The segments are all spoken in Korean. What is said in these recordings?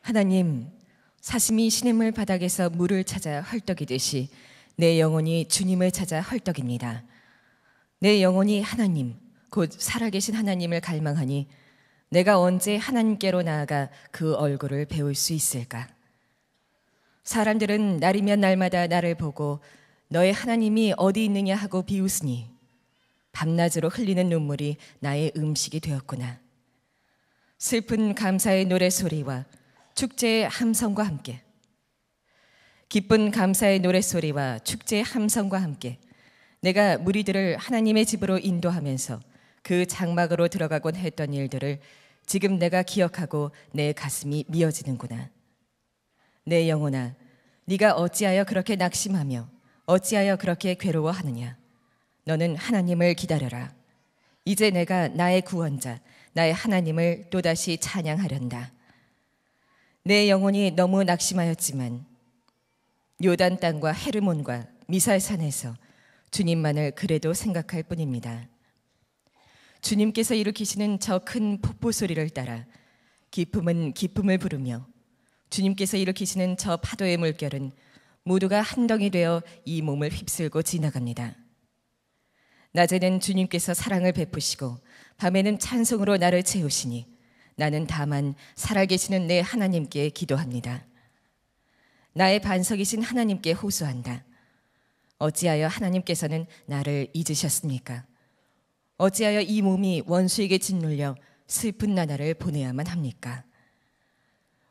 하나님, 사심이 시냇물 바닥에서 물을 찾아 헐떡이듯이 내 영혼이 주님을 찾아 헐떡입니다. 내 영혼이 하나님, 곧 살아계신 하나님을 갈망하니 내가 언제 하나님께로 나아가 그 얼굴을 배울 수 있을까? 사람들은 날이면 날마다 나를 보고 너의 하나님이 어디 있느냐 하고 비웃으니 밤낮으로 흘리는 눈물이 나의 음식이 되었구나. 슬픈 감사의 노래 소리와 축제의 함성과 함께 기쁜 감사의 노래 소리와 축제의 함성과 함께 내가 무리들을 하나님의 집으로 인도하면서 그 장막으로 들어가곤 했던 일들을 지금 내가 기억하고 내 가슴이 미어지는구나. 내 영혼아, 네가 어찌하여 그렇게 낙심하며 어찌하여 그렇게 괴로워하느냐? 너는 하나님을 기다려라. 이제 내가 나의 구원자, 나의 하나님을 또다시 찬양하련다. 내 영혼이 너무 낙심하였지만 요단 땅과 헤르몬과 미살산에서 주님만을 그래도 생각할 뿐입니다. 주님께서 일으키시는 저 큰 폭포 소리를 따라 기쁨은 기쁨을 부르며 주님께서 일으키시는 저 파도의 물결은 모두가 한덩이 되어 이 몸을 휩쓸고 지나갑니다. 낮에는 주님께서 사랑을 베푸시고 밤에는 찬송으로 나를 채우시니 나는 다만 살아계시는 내 하나님께 기도합니다. 나의 반석이신 하나님께 호소한다. 어찌하여 하나님께서는 나를 잊으셨습니까? 어찌하여 이 몸이 원수에게 짓눌려 슬픈 나날을 보내야만 합니까?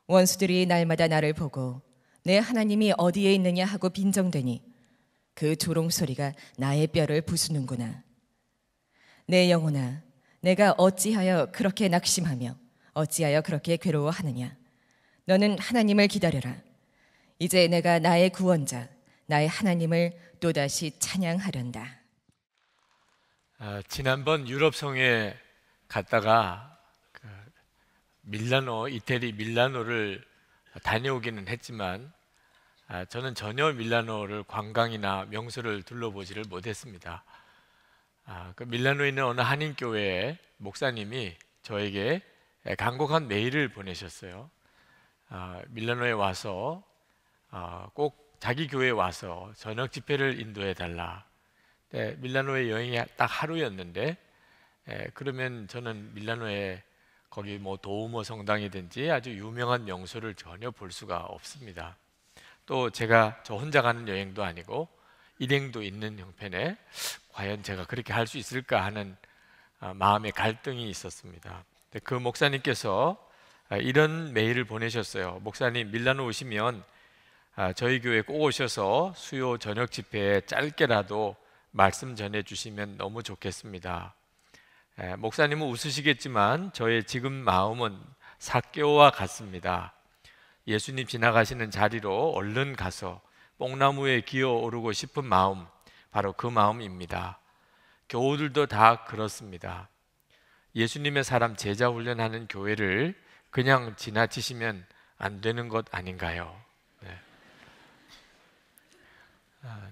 원수들이 날마다 나를 보고 내 하나님이 어디에 있느냐 하고 빈정대니 그 조롱 소리가 나의 뼈를 부수는구나. 내 영혼아, 내가 어찌하여 그렇게 낙심하며 어찌하여 그렇게 괴로워하느냐? 너는 하나님을 기다려라. 이제 내가 나의 구원자, 나의 하나님을 또다시 찬양하련다. 아, 지난번 유럽 성에 갔다가 그 밀라노, 이태리 밀라노를 다녀오기는 했지만 아, 저는 전혀 밀라노를 관광이나 명소를 둘러보지를 못했습니다. 아, 그 밀라노에 있는 어느 한인 교회에 목사님이 저에게 간곡한 메일을 보내셨어요. 아, 밀라노에 와서 아, 꼭 자기 교회에 와서 저녁 집회를 인도해 달라. 네, 밀라노에 여행이 딱 하루였는데 에, 그러면 저는 밀라노에 거기 뭐 도우모 성당이든지 아주 유명한 명소를 전혀 볼 수가 없습니다. 또 제가 저 혼자 가는 여행도 아니고 일행도 있는 형편에 과연 제가 그렇게 할 수 있을까 하는 아, 마음의 갈등이 있었습니다. 그 목사님께서 아, 이런 메일을 보내셨어요. 목사님 밀라노 오시면 아, 저희 교회 꼭 오셔서 수요 저녁 집회에 짧게라도 말씀 전해 주시면 너무 좋겠습니다. 목사님은 웃으시겠지만 저의 지금 마음은 사교와 같습니다. 예수님 지나가시는 자리로 얼른 가서 뽕나무에 기어 오르고 싶은 마음, 바로 그 마음입니다. 교우들도 다 그렇습니다. 예수님의 사람 제자 훈련하는 교회를 그냥 지나치시면 안 되는 것 아닌가요? 아,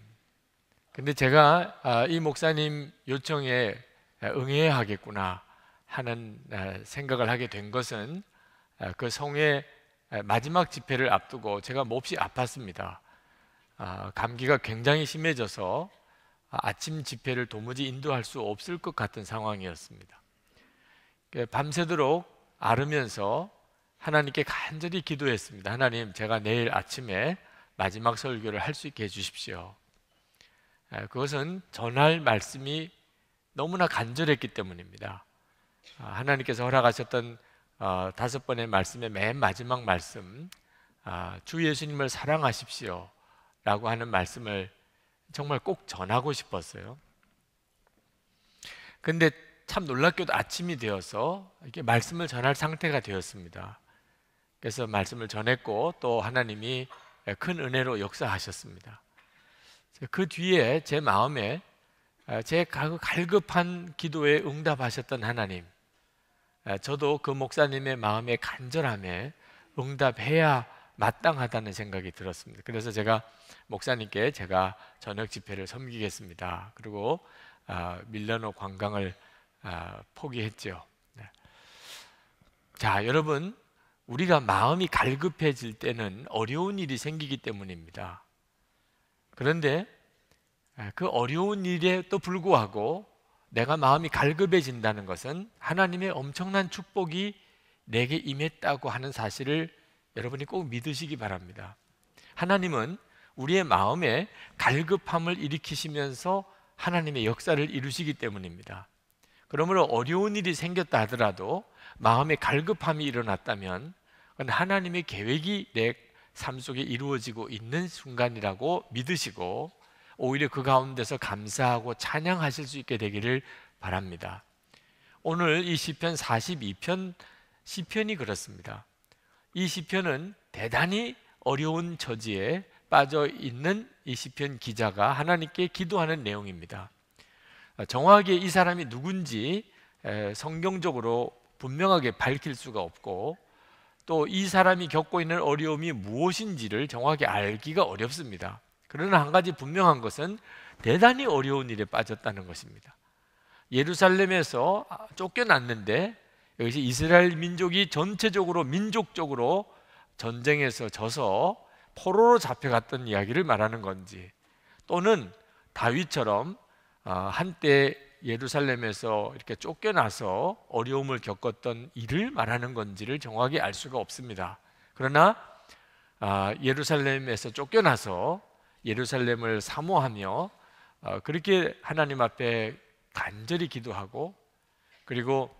근데 제가 아, 이 목사님 요청에 응해야 하겠구나 하는 아, 생각을 하게 된 것은 그 성의 마지막 집회를 앞두고 제가 몹시 아팠습니다. 감기가 굉장히 심해져서 아침 집회를 도무지 인도할 수 없을 것 같은 상황이었습니다. 그 밤새도록 앓으면서 하나님께 간절히 기도했습니다. 하나님, 제가 내일 아침에 마지막 설교를 할 수 있게 해주십시오. 그것은 전할 말씀이 너무나 간절했기 때문입니다. 아, 하나님께서 허락하셨던 어, 다섯 번의 말씀의 맨 마지막 말씀, 아, 주 예수님을 사랑하십시오. 라고 하는 말씀을 정말 꼭 전하고 싶었어요. 근데 참 놀랍게도 아침이 되어서 이렇게 말씀을 전할 상태가 되었습니다. 그래서 말씀을 전했고 또 하나님이 예, 큰 은혜로 역사하셨습니다. 그 뒤에 제 마음에 아, 제 갈급한 기도에 응답하셨던 하나님, 아, 저도 그 목사님의 마음의 간절함에 응답해야 마땅하다는 생각이 들었습니다. 그래서 제가 목사님께 제가 저녁 집회를 섬기겠습니다. 그리고 아, 밀라노 관광을 포기했죠. 네. 자, 여러분 우리가 마음이 갈급해질 때는 어려운 일이 생기기 때문입니다. 그런데 그 어려운 일에도 불구하고 내가 마음이 갈급해진다는 것은 하나님의 엄청난 축복이 내게 임했다고 하는 사실을 여러분이 꼭 믿으시기 바랍니다. 하나님은 우리의 마음에 갈급함을 일으키시면서 하나님의 역사를 이루시기 때문입니다. 그러므로 어려운 일이 생겼다 하더라도 마음에 갈급함이 일어났다면 그건 하나님의 계획이 내 삶 속에 이루어지고 있는 순간이라고 믿으시고 오히려 그 가운데서 감사하고 찬양하실 수 있게 되기를 바랍니다. 오늘 이 시편 42편 시편이 그렇습니다. 이 시편은 대단히 어려운 처지에 빠져 있는 이 시편 기자가 하나님께 기도하는 내용입니다. 정확하게 이 사람이 누군지 성경적으로 분명하게 밝힐 수가 없고 또 이 사람이 겪고 있는 어려움이 무엇인지를 정확히 알기가 어렵습니다. 그러나 한 가지 분명한 것은 대단히 어려운 일에 빠졌다는 것입니다. 예루살렘에서 쫓겨났는데 여기서 이스라엘 민족이 전체적으로 민족적으로 전쟁에서 져서 포로로 잡혀갔던 이야기를 말하는 건지 또는 다윗처럼 어, 한때 예루살렘에서 이렇게 쫓겨나서 어려움을 겪었던 일을 말하는 건지를 정확히 알 수가 없습니다. 그러나 아, 예루살렘에서 쫓겨나서 예루살렘을 사모하며 어, 그렇게 하나님 앞에 간절히 기도하고 그리고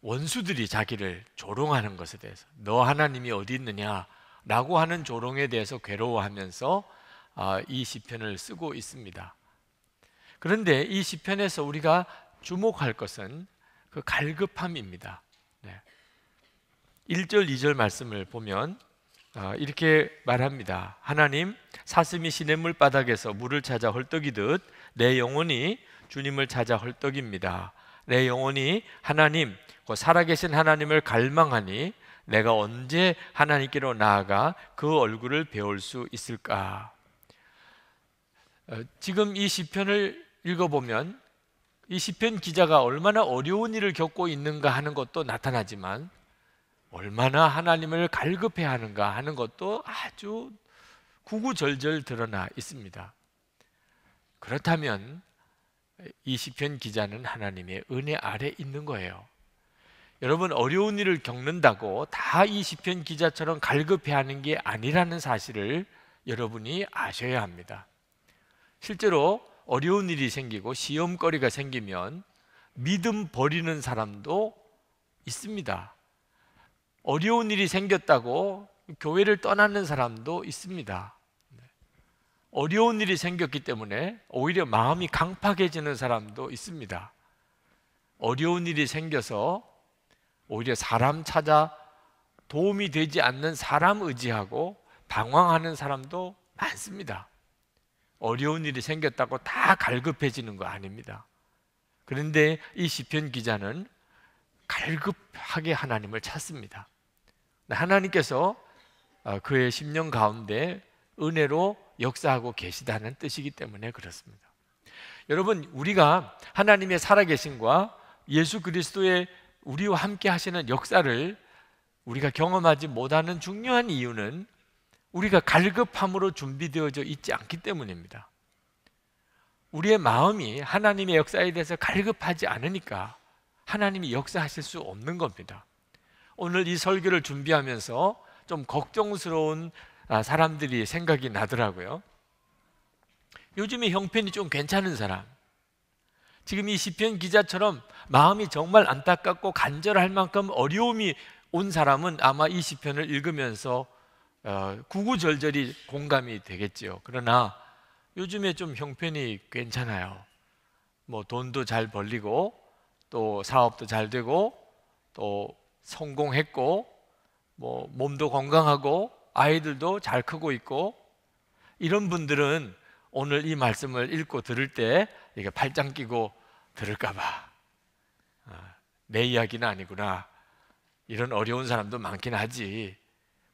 원수들이 자기를 조롱하는 것에 대해서 너 하나님이 어디 있느냐라고 하는 조롱에 대해서 괴로워하면서 아, 이 시편을 쓰고 있습니다. 그런데 이 시편에서 우리가 주목할 것은 그 갈급함입니다. 네. 1절, 2절 말씀을 보면 아, 이렇게 말합니다. 하나님, 사슴이 시냇물 바닥에서 물을 찾아 헐떡이듯 내 영혼이 주님을 찾아 헐떡입니다. 내 영혼이 하나님, 살아계신 하나님을 갈망하니 내가 언제 하나님께로 나아가 그 얼굴을 배울 수 있을까? 어, 지금 이 시편을 읽어보면 이 시편 기자가 얼마나 어려운 일을 겪고 있는가 하는 것도 나타나지만 얼마나 하나님을 갈급해 하는가 하는 것도 아주 구구절절 드러나 있습니다. 그렇다면 이 시편 기자는 하나님의 은혜 아래 있는 거예요. 여러분 어려운 일을 겪는다고 다 이 시편 기자처럼 갈급해 하는 게 아니라는 사실을 여러분이 아셔야 합니다. 실제로 어려운 일이 생기고 시험거리가 생기면 믿음 버리는 사람도 있습니다. 어려운 일이 생겼다고 교회를 떠나는 사람도 있습니다. 어려운 일이 생겼기 때문에 오히려 마음이 강팍해지는 사람도 있습니다. 어려운 일이 생겨서 오히려 사람 찾아 도움이 되지 않는 사람 의지하고 방황하는 사람도 많습니다. 어려운 일이 생겼다고 다 갈급해지는 거 아닙니다. 그런데 이 시편 기자는 갈급하게 하나님을 찾습니다. 하나님께서 어, 그의 심령 가운데 은혜로 역사하고 계시다는 뜻이기 때문에 그렇습니다. 여러분, 우리가 하나님의 살아계신과 예수 그리스도의 우리와 함께 하시는 역사를 우리가 경험하지 못하는 중요한 이유는 우리가 갈급함으로 준비되어져 있지 않기 때문입니다. 우리의 마음이 하나님의 역사에 대해서 갈급하지 않으니까 하나님이 역사하실 수 없는 겁니다. 오늘 이 설교를 준비하면서 좀 걱정스러운 아, 사람들이 생각이 나더라고요. 요즘에 형편이 좀 괜찮은 사람, 지금 이 시편 기자처럼 마음이 정말 안타깝고 간절할 만큼 어려움이 온 사람은 아마 이 시편을 읽으면서 어, 구구절절히 공감이 되겠지요. 그러나 요즘에 좀 형편이 괜찮아요. 뭐 돈도 잘 벌리고 또 사업도 잘 되고 또 성공했고 뭐 몸도 건강하고 아이들도 잘 크고 있고 이런 분들은 오늘 이 말씀을 읽고 들을 때 이게 팔짱 끼고 들을까봐 아, 내 이야기는 아니구나 이런 어려운 사람도 많긴 하지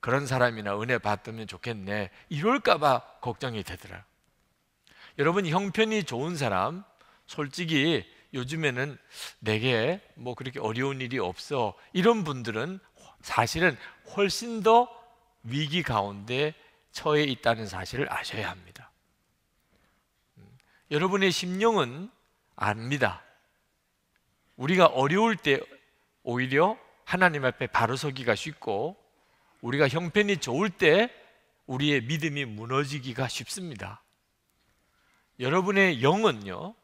그런 사람이나 은혜 받으면 좋겠네 이럴까봐 걱정이 되더라 여러분 형편이 좋은 사람 솔직히 요즘에는 내게 뭐 그렇게 어려운 일이 없어 이런 분들은 사실은 훨씬 더 위기 가운데 처해 있다는 사실을 아셔야 합니다. 음, 여러분의 심령은 압니다. 우리가 어려울 때 오히려 하나님 앞에 바로 서기가 쉽고 우리가 형편이 좋을 때 우리의 믿음이 무너지기가 쉽습니다. 여러분의 영은요,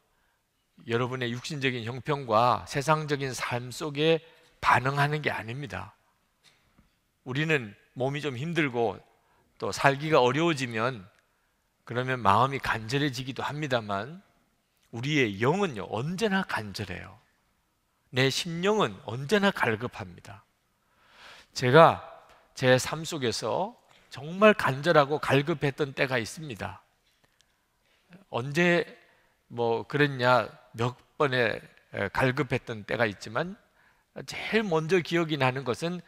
여러분의 육신적인 형편과 세상적인 삶 속에 반응하는 게 아닙니다. 우리는 몸이 좀 힘들고 또 살기가 어려워지면 그러면 마음이 간절해지기도 합니다만 우리의 영은요, 언제나 간절해요. 내 심령은 언제나 갈급합니다. 제가 제 삶 속에서 정말 간절하고 갈급했던 때가 있습니다. 언제 뭐 그랬냐 몇 번에 갈급했던 때가 있지만 제일 먼저 기억이 나는 것은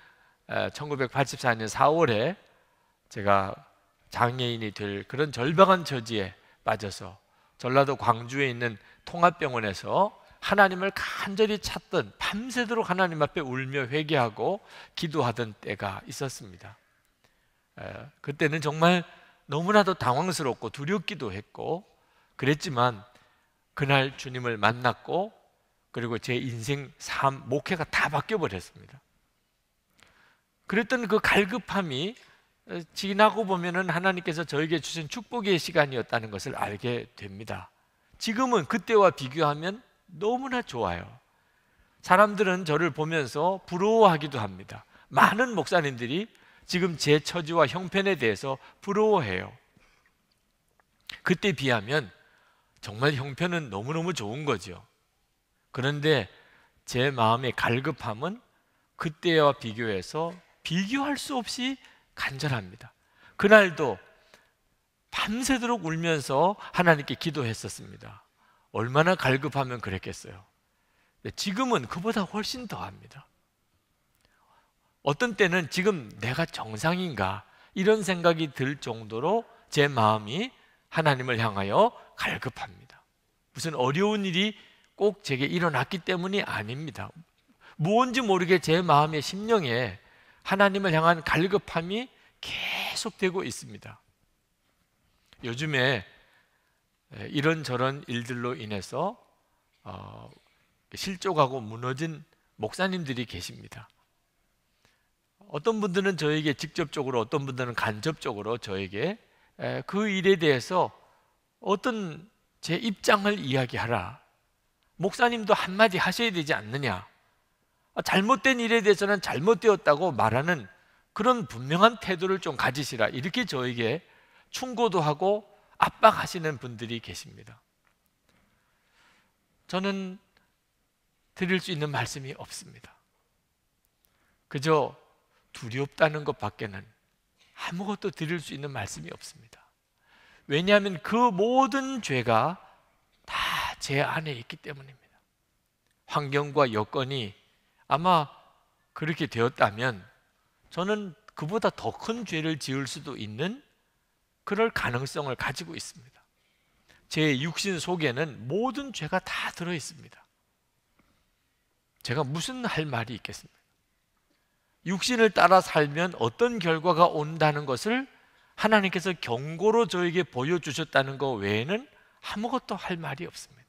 1984년 4월에 제가 장애인이 될 그런 절박한 처지에 빠져서 전라도 광주에 있는 통합병원에서 하나님을 간절히 찾던 밤새도록 하나님 앞에 울며 회개하고 기도하던 때가 있었습니다. 그때는 정말 너무나도 당황스럽고 두렵기도 했고 그랬지만 그날 주님을 만났고 그리고 제 인생 삶 목회가 다 바뀌어 버렸습니다. 그랬던 그 갈급함이 지나고 보면은 하나님께서 저에게 주신 축복의 시간이었다는 것을 알게 됩니다. 지금은 그때와 비교하면 너무나 좋아요. 사람들은 저를 보면서 부러워하기도 합니다. 많은 목사님들이 지금 제 처지와 형편에 대해서 부러워해요. 그때 비하면 정말 형편은 너무너무 좋은 거죠. 그런데 제 마음의 갈급함은 그때와 비교해서 비교할 수 없이 간절합니다. 그날도 밤새도록 울면서 하나님께 기도했었습니다. 얼마나 갈급하면 그랬겠어요. 지금은 그보다 훨씬 더 합니다. 어떤 때는 지금 내가 정상인가 이런 생각이 들 정도로 제 마음이 하나님을 향하여 갈급합니다. 무슨 어려운 일이 꼭 제게 일어났기 때문이 아닙니다. 무언지 모르게 제 마음의 심령에 하나님을 향한 갈급함이 계속되고 있습니다. 요즘에 이런저런 일들로 인해서 어, 실족하고 무너진 목사님들이 계십니다. 어떤 분들은 저에게 직접적으로, 어떤 분들은 간접적으로 저에게 그 일에 대해서 어떤 제 입장을 이야기하라. 목사님도 한마디 하셔야 되지 않느냐. 아, 잘못된 일에 대해서는 잘못되었다고 말하는 그런 분명한 태도를 좀 가지시라. 이렇게 저에게 충고도 하고 압박하시는 분들이 계십니다. 저는 드릴 수 있는 말씀이 없습니다. 그저 두렵다는 것 밖에는 아무것도 드릴 수 있는 말씀이 없습니다. 왜냐하면 그 모든 죄가 다 제 안에 있기 때문입니다. 환경과 여건이 아마 그렇게 되었다면 저는 그보다 더 큰 죄를 지을 수도 있는 그럴 가능성을 가지고 있습니다. 제 육신 속에는 모든 죄가 다 들어 있습니다. 제가 무슨 할 말이 있겠습니까? 육신을 따라 살면 어떤 결과가 온다는 것을 하나님께서 경고로 저에게 보여주셨다는 것 외에는 아무것도 할 말이 없습니다.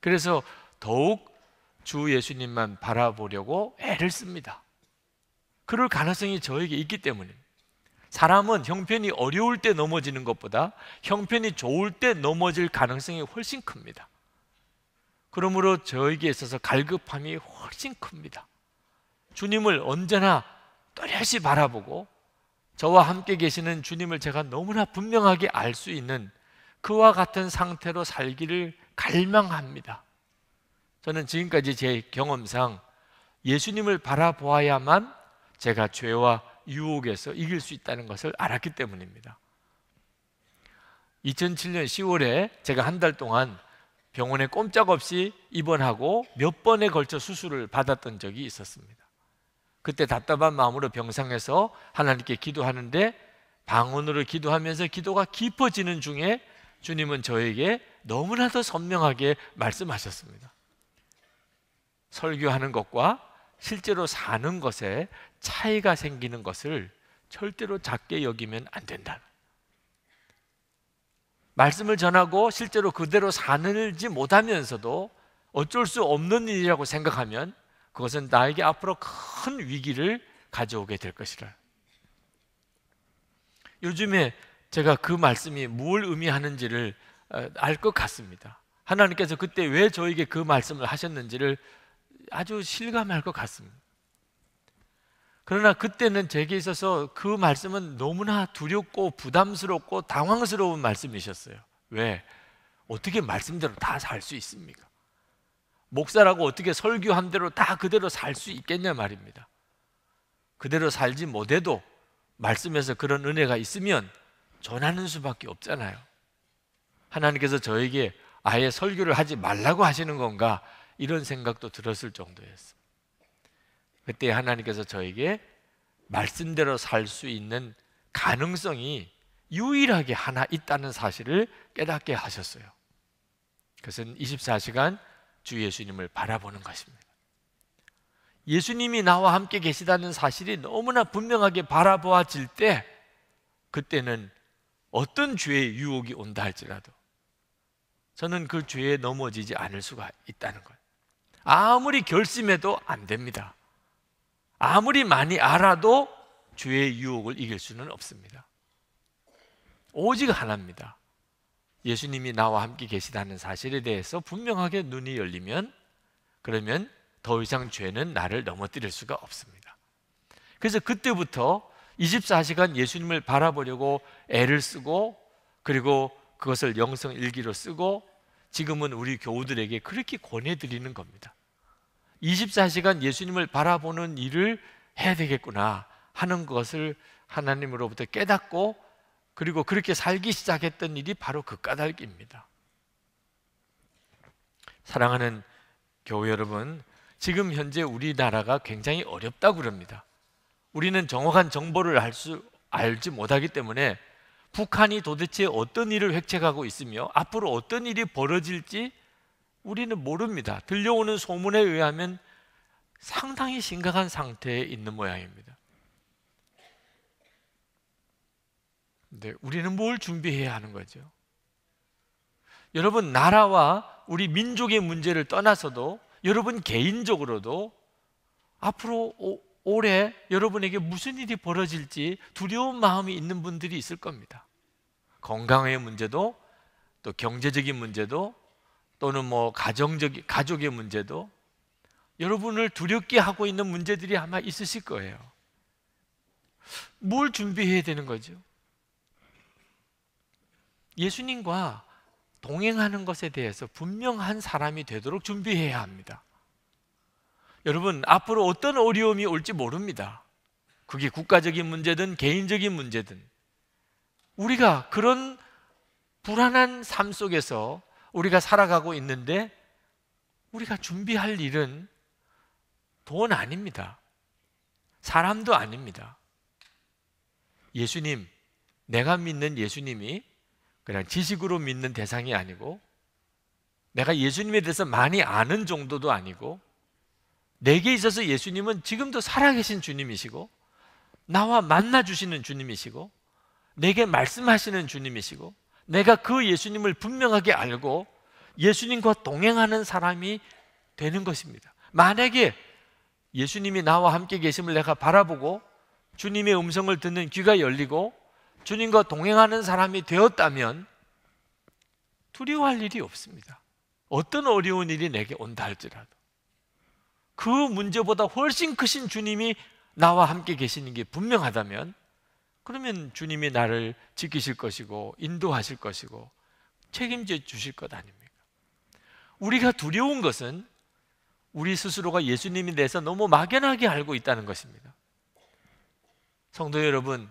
그래서 더욱 주 예수님만 바라보려고 애를 씁니다. 그럴 가능성이 저에게 있기 때문에 사람은 형편이 어려울 때 넘어지는 것보다 형편이 좋을 때 넘어질 가능성이 훨씬 큽니다. 그러므로 저에게 있어서 갈급함이 훨씬 큽니다. 주님을 언제나 또렷이 바라보고 저와 함께 계시는 주님을 제가 너무나 분명하게 알 수 있는 그와 같은 상태로 살기를 갈망합니다. 저는 지금까지 제 경험상 예수님을 바라보아야만 제가 죄와 유혹에서 이길 수 있다는 것을 알았기 때문입니다. 2007년 10월에 제가 한 달 동안 병원에 꼼짝없이 입원하고 몇 번에 걸쳐 수술을 받았던 적이 있었습니다. 그때 답답한 마음으로 병상에서 하나님께 기도하는데 방언으로 기도하면서 기도가 깊어지는 중에 주님은 저에게 너무나도 선명하게 말씀하셨습니다. 설교하는 것과 실제로 사는 것에 차이가 생기는 것을 절대로 작게 여기면 안 된다. 말씀을 전하고 실제로 그대로 사는지 못하면서도 어쩔 수 없는 일이라고 생각하면 그것은 나에게 앞으로 큰 위기를 가져오게 될 것이라. 요즘에 제가 그 말씀이 뭘 의미하는지를 어, 알것 같습니다. 하나님께서 그때 왜 저에게 그 말씀을 하셨는지를 아주 실감할 것 같습니다. 그러나 그때는 제게 있어서 그 말씀은 너무나 두렵고 부담스럽고 당황스러운 말씀이셨어요. 왜? 어떻게 말씀대로 다 살 수 있습니까? 목사라고 어떻게 설교한 대로 다 그대로 살 수 있겠냐 말입니다. 그대로 살지 못해도 말씀에서 그런 은혜가 있으면 전하는 수밖에 없잖아요. 하나님께서 저에게 아예 설교를 하지 말라고 하시는 건가 이런 생각도 들었을 정도였어요. 그때 하나님께서 저에게 말씀대로 살 수 있는 가능성이 유일하게 하나 있다는 사실을 깨닫게 하셨어요. 그것은 24시간 주 예수님을 바라보는 것입니다. 예수님이 나와 함께 계시다는 사실이 너무나 분명하게 바라보아질 때 그때는 어떤 죄의 유혹이 온다 할지라도 저는 그 죄에 넘어지지 않을 수가 있다는 거예요. 아무리 결심해도 안 됩니다. 아무리 많이 알아도 죄의 유혹을 이길 수는 없습니다. 오직 하나입니다. 예수님이 나와 함께 계시다는 사실에 대해서 분명하게 눈이 열리면 그러면 더 이상 죄는 나를 넘어뜨릴 수가 없습니다. 그래서 그때부터 24시간 예수님을 바라보려고 애를 쓰고 그리고 그것을 영성 일기로 쓰고 지금은 우리 교우들에게 그렇게 권해 드리는 겁니다. 24시간 예수님을 바라보는 일을 해야 되겠구나 하는 것을 하나님으로부터 깨닫고 그리고 그렇게 살기 시작했던 일이 바로 그 까닭입니다. 사랑하는 교우 여러분, 지금 현재 우리나라가 굉장히 어렵다고 그럽니다. 우리는 정확한 정보를 알 수, 알지 못하기 때문에 북한이 도대체 어떤 일을 획책하고 있으며 앞으로 어떤 일이 벌어질지 우리는 모릅니다. 들려오는 소문에 의하면 상당히 심각한 상태에 있는 모양입니다. 근데 우리는 뭘 준비해야 하는 거죠? 여러분, 나라와 우리 민족의 문제를 떠나서도 여러분 개인적으로도 앞으로 오, 올해 여러분에게 무슨 일이 벌어질지 두려운 마음이 있는 분들이 있을 겁니다. 건강의 문제도 또 경제적인 문제도 또는 뭐 가정적 가족의 문제도 여러분을 두렵게 하고 있는 문제들이 아마 있으실 거예요. 뭘 준비해야 되는 거죠? 예수님과 동행하는 것에 대해서 분명한 사람이 되도록 준비해야 합니다. 여러분, 앞으로 어떤 어려움이 올지 모릅니다. 그게 국가적인 문제든 개인적인 문제든 우리가 그런 불안한 삶 속에서 우리가 살아가고 있는데 우리가 준비할 일은 돈 아닙니다. 사람도 아닙니다. 예수님, 내가 믿는 예수님이 그냥 지식으로 믿는 대상이 아니고 내가 예수님에 대해서 많이 아는 정도도 아니고 내게 있어서 예수님은 지금도 살아계신 주님이시고 나와 만나 주시는 주님이시고 내게 말씀하시는 주님이시고 내가 그 예수님을 분명하게 알고 예수님과 동행하는 사람이 되는 것입니다. 만약에 예수님이 나와 함께 계심을 내가 바라보고 주님의 음성을 듣는 귀가 열리고 주님과 동행하는 사람이 되었다면 두려워할 일이 없습니다. 어떤 어려운 일이 내게 온다 할지라도 그 문제보다 훨씬 크신 주님이 나와 함께 계시는 게 분명하다면 그러면 주님이 나를 지키실 것이고 인도하실 것이고 책임져 주실 것 아닙니까? 우리가 두려운 것은 우리 스스로가 예수님에 대해서 너무 막연하게 알고 있다는 것입니다. 성도 여러분,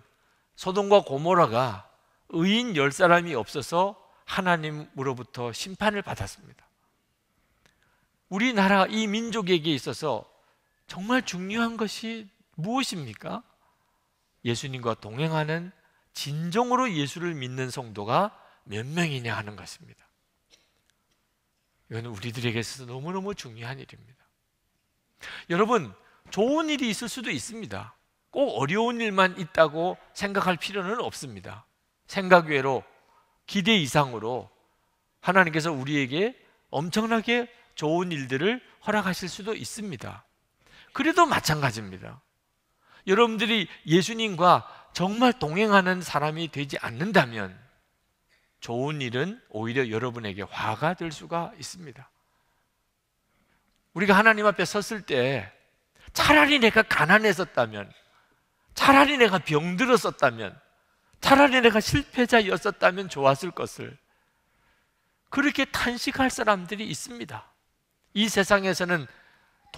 소돔과 고모라가 의인 열 사람이 없어서 하나님으로부터 심판을 받았습니다. 우리나라 이 민족에게 있어서 정말 중요한 것이 무엇입니까? 예수님과 동행하는 진정으로 예수를 믿는 성도가 몇 명이냐 하는 것입니다. 이건 우리들에게 있어서 너무너무 중요한 일입니다. 여러분, 좋은 일이 있을 수도 있습니다. 꼭 어려운 일만 있다고 생각할 필요는 없습니다. 생각 외로 기대 이상으로 하나님께서 우리에게 엄청나게 좋은 일들을 허락하실 수도 있습니다. 그래도 마찬가지입니다. 여러분들이 예수님과 정말 동행하는 사람이 되지 않는다면 좋은 일은 오히려 여러분에게 화가 될 수가 있습니다. 우리가 하나님 앞에 섰을 때 차라리 내가 가난했었다면, 차라리 내가 병들었었다면, 차라리 내가 실패자였었다면 좋았을 것을 그렇게 탄식할 사람들이 있습니다. 이 세상에서는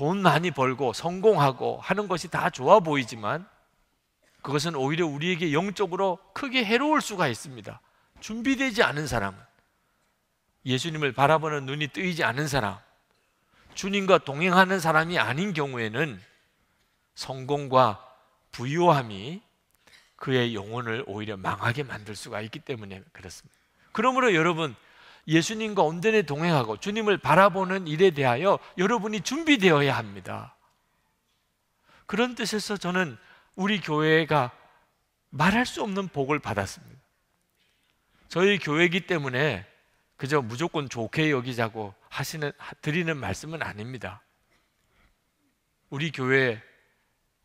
돈 많이 벌고 성공하고 하는 것이 다 좋아 보이지만 그것은 오히려 우리에게 영적으로 크게 해로울 수가 있습니다. 준비되지 않은 사람, 예수님을 바라보는 눈이 뜨이지 않은 사람, 주님과 동행하는 사람이 아닌 경우에는 성공과 부유함이 그의 영혼을 오히려 망하게 만들 수가 있기 때문에 그렇습니다. 그러므로 여러분 예수님과 온전히 동행하고 주님을 바라보는 일에 대하여 여러분이 준비되어야 합니다. 그런 뜻에서 저는 우리 교회가 말할 수 없는 복을 받았습니다. 저희 교회이기 때문에 그저 무조건 좋게 여기자고 하시는 드리는 말씀은 아닙니다. 우리 교회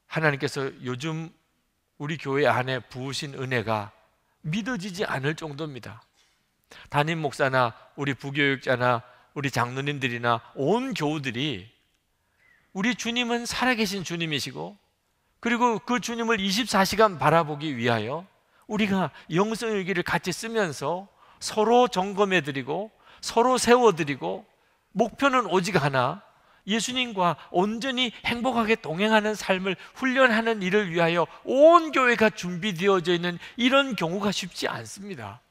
하나님께서 요즘 우리 교회 안에 부으신 은혜가 믿어지지 않을 정도입니다. 담임 목사나 우리 부교육자나 우리 장로님들이나 온 교우들이 우리 주님은 살아계신 주님이시고 그리고 그 주님을 24시간 바라보기 위하여 우리가 영성일기를 같이 쓰면서 서로 점검해 드리고 서로 세워 드리고 목표는 오직 하나 예수님과 온전히 행복하게 동행하는 삶을 훈련하는 일을 위하여 온 교회가 준비되어져 있는 이런 경우가 쉽지 않습니다.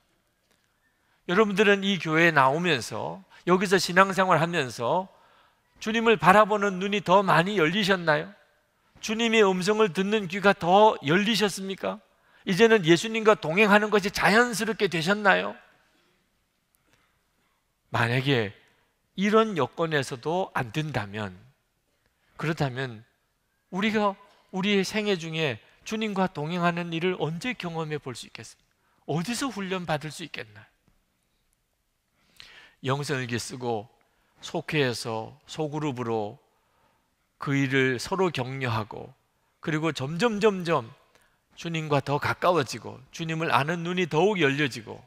여러분들은 이 교회에 나오면서 여기서 신앙생활 하면서 주님을 바라보는 눈이 더 많이 열리셨나요? 주님의 음성을 듣는 귀가 더 열리셨습니까? 이제는 예수님과 동행하는 것이 자연스럽게 되셨나요? 만약에 이런 여건에서도 안 된다면 그렇다면 우리가 우리의 생애 중에 주님과 동행하는 일을 언제 경험해 볼 수 있겠습니까? 어디서 훈련 받을 수 있겠나요? 영성일기 쓰고 속회에서 소그룹으로 그 일을 서로 격려하고 그리고 점점 점점 주님과 더 가까워지고 주님을 아는 눈이 더욱 열려지고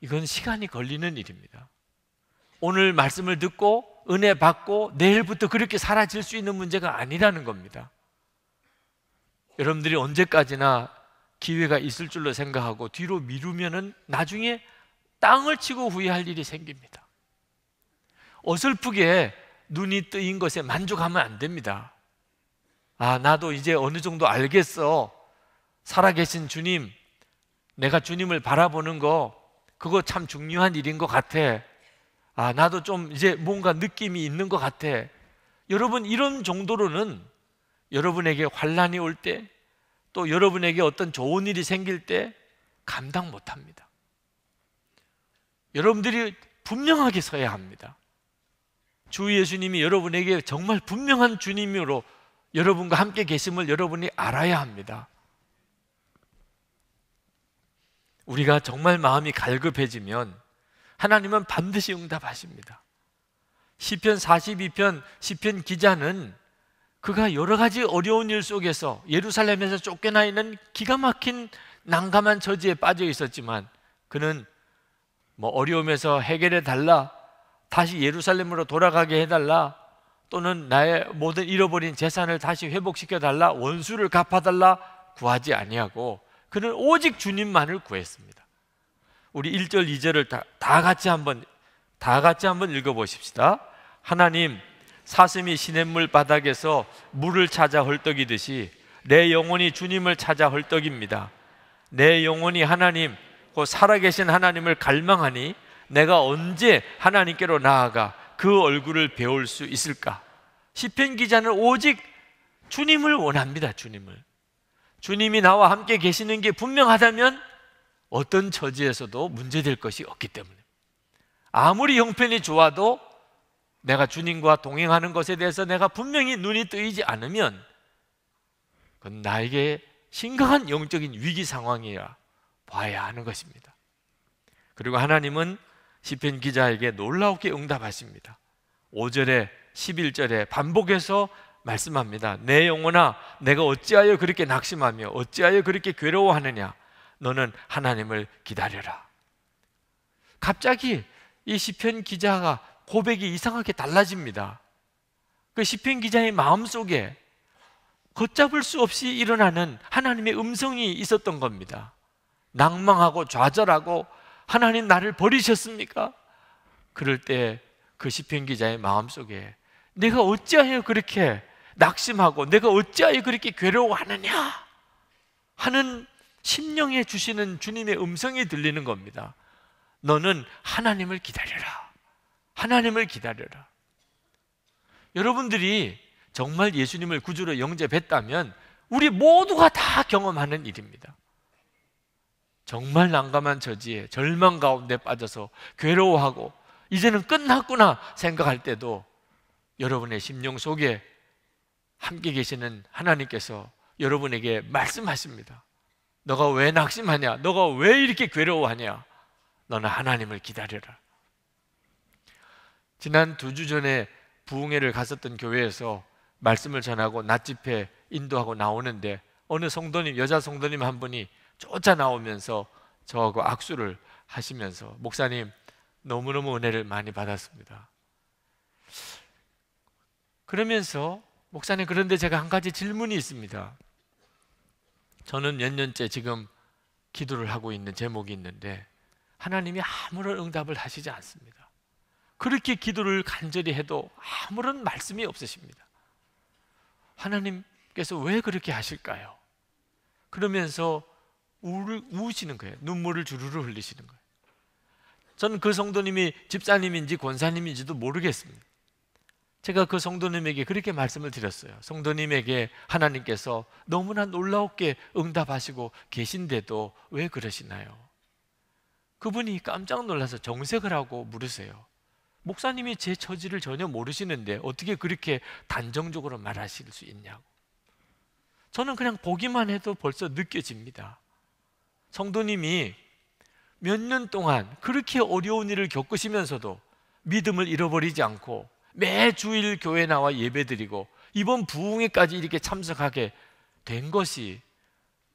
이건 시간이 걸리는 일입니다. 오늘 말씀을 듣고 은혜 받고 내일부터 그렇게 사라질 수 있는 문제가 아니라는 겁니다. 여러분들이 언제까지나 기회가 있을 줄로 생각하고 뒤로 미루면은 나중에 땅을 치고 후회할 일이 생깁니다. 어설프게 눈이 뜨인 것에 만족하면 안 됩니다. 아, 나도 이제 어느 정도 알겠어. 살아계신 주님, 내가 주님을 바라보는 거, 그거 참 중요한 일인 것 같아. 아, 나도 좀 이제 뭔가 느낌이 있는 것 같아. 여러분, 이런 정도로는 여러분에게 환란이 올 때, 또 여러분에게 어떤 좋은 일이 생길 때 감당 못 합니다. 여러분들이 분명하게 서야 합니다. 주 예수님이 여러분에게 정말 분명한 주님으로 여러분과 함께 계심을 여러분이 알아야 합니다. 우리가 정말 마음이 갈급해지면 하나님은 반드시 응답하십니다. 시편 42편 시편 기자는 그가 여러 가지 어려운 일 속에서 예루살렘에서 쫓겨나 있는 기가 막힌 난감한 처지에 빠져 있었지만 그는 뭐 어려움에서 해결해 달라 다시 예루살렘으로 돌아가게 해달라 또는 나의 모든 잃어버린 재산을 다시 회복시켜 달라 원수를 갚아 달라 구하지 아니하고 그는 오직 주님만을 구했습니다. 우리 1절 2절을 다, 다 같이 한번 다 같이 한번 읽어 보십시다. 하나님 사슴이 시냇물 바닥에서 물을 찾아 헐떡이듯이 내 영혼이 주님을 찾아 헐떡입니다. 내 영혼이 하나님 그 살아계신 하나님을 갈망하니 내가 언제 하나님께로 나아가 그 얼굴을 배울 수 있을까? 시편 기자는 오직 주님을 원합니다. 주님을. 주님이 나와 함께 계시는 게 분명하다면 어떤 처지에서도 문제될 것이 없기 때문에 아무리 형편이 좋아도 내가 주님과 동행하는 것에 대해서 내가 분명히 눈이 뜨이지 않으면 그건 나에게 심각한 영적인 위기 상황이라 봐야 하는 것입니다. 그리고 하나님은 시편 기자에게 놀라우게 응답하십니다. 5절에 11절에 반복해서 말씀합니다. 내 영혼아 내가 어찌하여 그렇게 낙심하며 어찌하여 그렇게 괴로워하느냐 너는 하나님을 기다려라. 갑자기 이 시편 기자가 고백이 이상하게 달라집니다. 그 시편 기자의 마음 속에 걷잡을 수 없이 일어나는 하나님의 음성이 있었던 겁니다. 낭망하고 좌절하고 하나님 나를 버리셨습니까? 그럴 때 그 시편 기자의 마음 속에 내가 어찌하여 그렇게 낙심하고 내가 어찌하여 그렇게 괴로워하느냐 하는 심령에 주시는 주님의 음성이 들리는 겁니다. 너는 하나님을 기다려라. 하나님을 기다려라. 여러분들이 정말 예수님을 구주로 영접했다면 우리 모두가 다 경험하는 일입니다. 정말 난감한 처지에 절망 가운데 빠져서 괴로워하고 이제는 끝났구나 생각할 때도 여러분의 심령 속에 함께 계시는 하나님께서 여러분에게 말씀하십니다. 너가 왜 낙심하냐? 너가 왜 이렇게 괴로워하냐? 너는 하나님을 기다려라. 지난 두 주 전에 부흥회를 갔었던 교회에서 말씀을 전하고 낮집회 인도하고 나오는데 어느 성도님 여자 성도님 한 분이 쫓아 나오면서 저하고 악수를 하시면서 목사님 너무너무 은혜를 많이 받았습니다. 그러면서 목사님 그런데 제가 한 가지 질문이 있습니다. 저는 몇 년째 지금 기도를 하고 있는 제목이 있는데 하나님이 아무런 응답을 하시지 않습니다. 그렇게 기도를 간절히 해도 아무런 말씀이 없으십니다. 하나님께서 왜 그렇게 하실까요? 그러면서 우, 시는 거예요. 눈물을 주르르 흘리시는 거예요. 저는 그 성도님이 집사님인지 권사님인지도 모르겠습니다. 제가 그 성도님에게 그렇게 말씀을 드렸어요. 성도님에게 하나님께서 너무나 놀라웠게 응답하시고 계신데도 왜 그러시나요? 그분이 깜짝 놀라서 정색을 하고 물으세요. 목사님이 제 처지를 전혀 모르시는데 어떻게 그렇게 단정적으로 말하실 수 있냐고. 저는 그냥 보기만 해도 벌써 느껴집니다. 성도님이 몇 년 동안 그렇게 어려운 일을 겪으시면서도 믿음을 잃어버리지 않고 매 주일 교회 나와 예배드리고 이번 부흥회까지 이렇게 참석하게 된 것이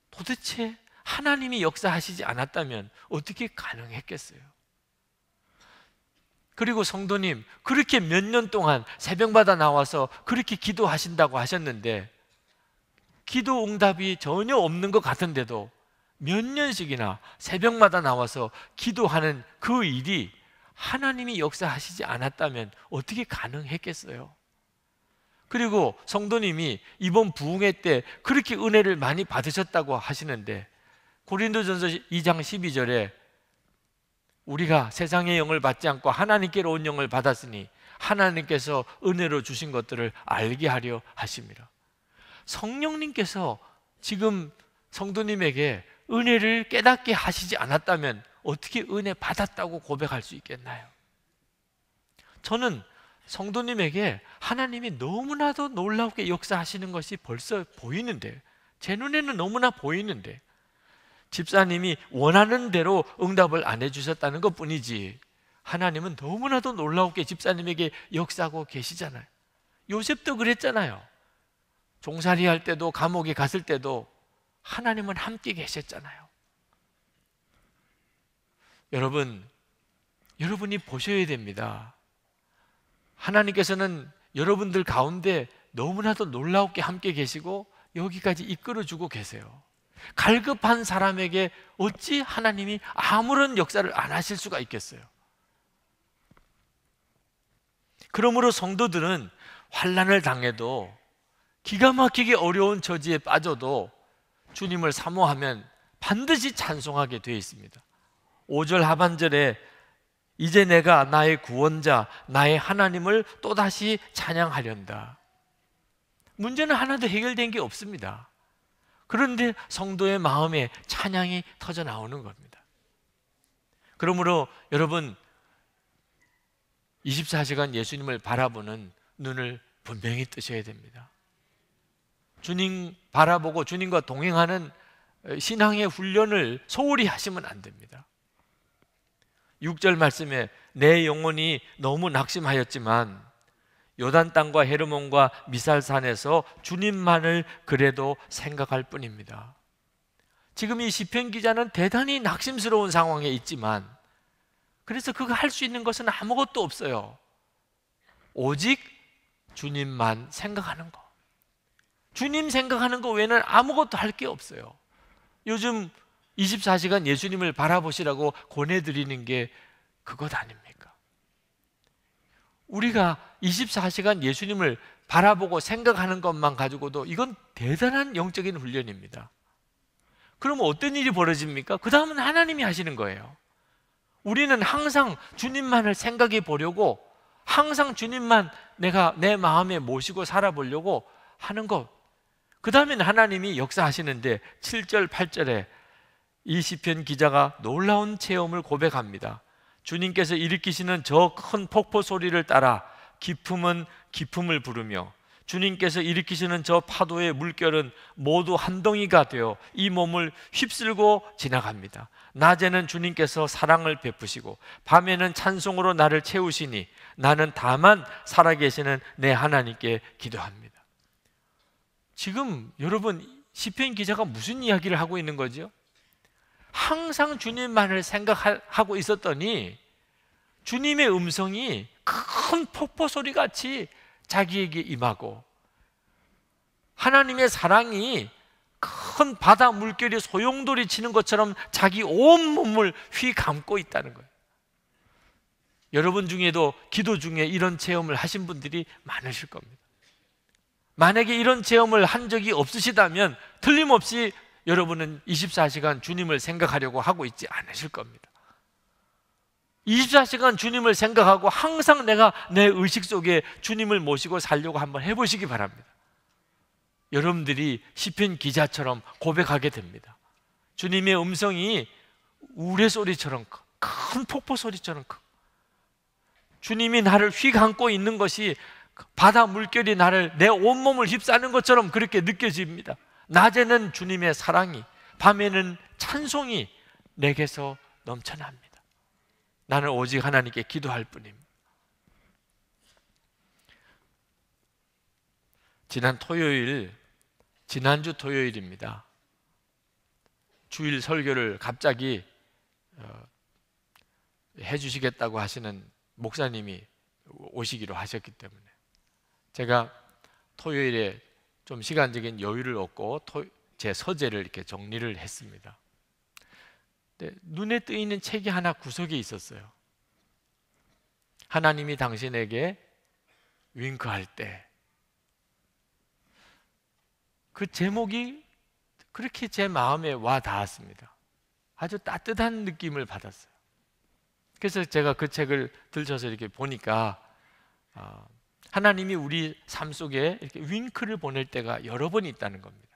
도대체 하나님이 역사하시지 않았다면 어떻게 가능했겠어요? 그리고 성도님, 그렇게 몇 년 동안 새벽마다 나와서 그렇게 기도하신다고 하셨는데, 기도 응답이 전혀 없는 것 같은데도 몇 년씩이나 새벽마다 나와서 기도하는 그 일이 하나님이 역사하시지 않았다면 어떻게 가능했겠어요? 그리고 성도님이 이번 부흥회 때 그렇게 은혜를 많이 받으셨다고 하시는데 고린도전서 2장 12절에 우리가 세상의 영을 받지 않고 하나님께로 온 영을 받았으니 하나님께서 은혜로 주신 것들을 알게 하려 하십니다. 성령님께서 지금 성도님에게 은혜를 깨닫게 하시지 않았다면 어떻게 은혜 받았다고 고백할 수 있겠나요? 저는 성도님에게 하나님이 너무나도 놀랍게 역사하시는 것이 벌써 보이는데, 제 눈에는 너무나 보이는데, 집사님이 원하는 대로 응답을 안 해주셨다는 것 뿐이지 하나님은 너무나도 놀라우게 집사님에게 역사하고 계시잖아요. 요셉도 그랬잖아요. 종살이 할 때도 감옥에 갔을 때도 하나님은 함께 계셨잖아요. 여러분, 여러분이 보셔야 됩니다. 하나님께서는 여러분들 가운데 너무나도 놀라우게 함께 계시고 여기까지 이끌어주고 계세요. 갈급한 사람에게 어찌 하나님이 아무런 역사를 안 하실 수가 있겠어요? 그러므로 성도들은 환란을 당해도 기가 막히게 어려운 처지에 빠져도 주님을 사모하면 반드시 찬송하게 되어 있습니다. 5절 하반절에 이제 내가 나의 구원자, 나의 하나님을 또다시 찬양하련다. 문제는 하나도 해결된 게 없습니다. 그런데 성도의 마음에 찬양이 터져 나오는 겁니다. 그러므로 여러분 24시간 예수님을 바라보는 눈을 분명히 뜨셔야 됩니다. 주님 바라보고 주님과 동행하는 신앙의 훈련을 소홀히 하시면 안 됩니다. 6절 말씀에 내 영혼이 너무 낙심하였지만 요단 땅과 헤르몬과 미살산에서 주님만을 그래도 생각할 뿐입니다. 지금 이 시편 기자는 대단히 낙심스러운 상황에 있지만 그래서 그가 할 수 있는 것은 아무것도 없어요. 오직 주님만 생각하는 거. 주님 생각하는 거 외에는 아무것도 할 게 없어요. 요즘 24시간 예수님을 바라보시라고 권해드리는 게 그것 아닙니까? 우리가 24시간 예수님을 바라보고 생각하는 것만 가지고도 이건 대단한 영적인 훈련입니다. 그러면 어떤 일이 벌어집니까? 그 다음은 하나님이 하시는 거예요. 우리는 항상 주님만을 생각해 보려고 항상 주님만 내가 내 마음에 모시고 살아보려고 하는 것. 그 다음에는 하나님이 역사하시는데 7절, 8절에 이 시편 기자가 놀라운 체험을 고백합니다. 주님께서 일으키시는 저 큰 폭포 소리를 따라 기품은 기품을 부르며 주님께서 일으키시는 저 파도의 물결은 모두 한 덩이가 되어 이 몸을 휩쓸고 지나갑니다. 낮에는 주님께서 사랑을 베푸시고 밤에는 찬송으로 나를 채우시니 나는 다만 살아계시는 내 하나님께 기도합니다. 지금 여러분 시편 기자가 무슨 이야기를 하고 있는 거죠? 항상 주님만을 생각하고 있었더니 주님의 음성이 큰 폭포 소리 같이 자기에게 임하고 하나님의 사랑이 큰 바다 물결이 소용돌이 치는 것처럼 자기 온 몸을 휘 감고 있다는 거예요. 여러분 중에도 기도 중에 이런 체험을 하신 분들이 많으실 겁니다. 만약에 이런 체험을 한 적이 없으시다면 틀림없이 여러분은 24시간 주님을 생각하려고 하고 있지 않으실 겁니다. 24시간 주님을 생각하고 항상 내가 내 의식 속에 주님을 모시고 살려고 한번 해보시기 바랍니다. 여러분들이 시편 기자처럼 고백하게 됩니다. 주님의 음성이 우레소리처럼 큰 폭포 소리처럼 크. 주님이 나를 휘감고 있는 것이 바다 물결이 나를 내 온몸을 휩싸는 것처럼 그렇게 느껴집니다. 낮에는 주님의 사랑이, 밤에는 찬송이 내게서 넘쳐납니다. 나는 오직 하나님께 기도할 뿐입니다. 지난 토요일, 지난주 토요일입니다. 주일 설교를 갑자기 어, 해주시겠다고 하시는 목사님이 오시기로 하셨기 때문에 제가 토요일에 좀 시간적인 여유를 얻고 제 서재를 이렇게 정리를 했습니다. 눈에 뜨이는 책이 하나 구석에 있었어요. 하나님이 당신에게 윙크할 때. 그 제목이 그렇게 제 마음에 와 닿았습니다. 아주 따뜻한 느낌을 받았어요. 그래서 제가 그 책을 들쳐서 이렇게 보니까 어, 하나님이 우리 삶 속에 이렇게 윙크를 보낼 때가 여러 번 있다는 겁니다.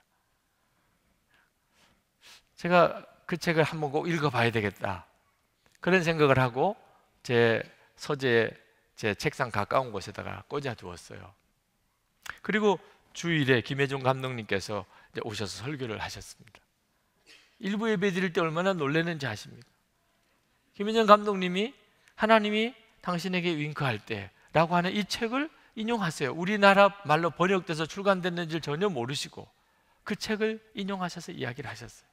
제가 그 책을 한번 꼭 읽어봐야 되겠다. 그런 생각을 하고 제 서재 제 책상 가까운 곳에다가 꽂아 두었어요. 그리고 주일에 김혜종 감독님께서 오셔서 설교를 하셨습니다. 일부 예배 드릴 때 얼마나 놀라는지 아십니까? 김혜정 감독님이 하나님이 당신에게 윙크할 때라고 하는 이 책을 인용하세요. 우리나라 말로 번역돼서 출간됐는지 전혀 모르시고 그 책을 인용하셔서 이야기를 하셨어요.